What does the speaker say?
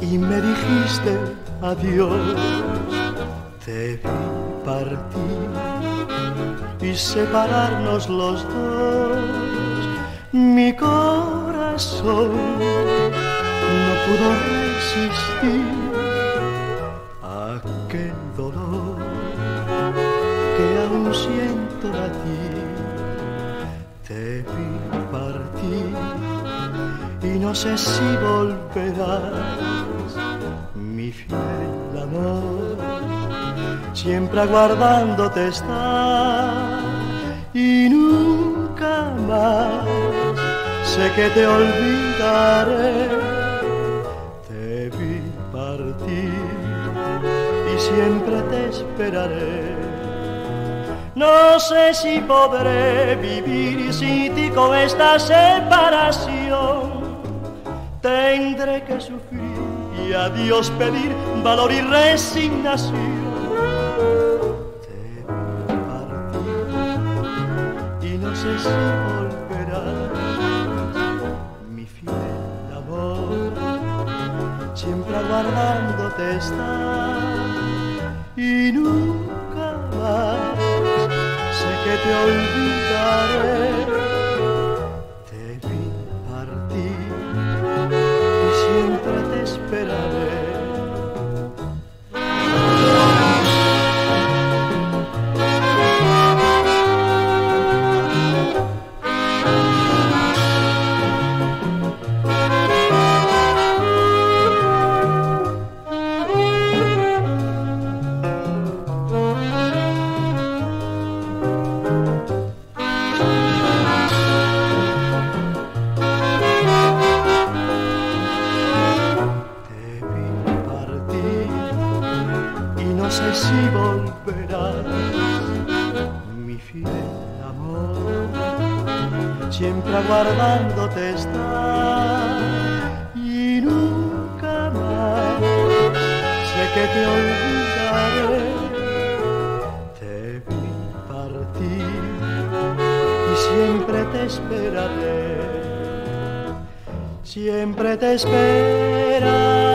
y me dijiste adiós. Te vi partir y separarnos los dos. Mi corazón no pudo resistir a aquel dolor que aún siento latir. Te vi partir y no sé si volverás, mi fiel amor. Siempre aguardándote está y nunca más sé que te olvidaré. Te vi partir y siempre te esperaré. No sé si podré vivir sin ti con esta separación. Tendré que sufrir y a Dios pedir valor y resignación. Te partir y no sé si volverás, mi fiel amor. Siempre aguardándote está y nunca más sé que te olvidaré. Si volverás, mi fiel amor. Siempre aguardándote está y nunca más sé que te olvidaré. Te vi partir y siempre te esperaré siempre te esperaré.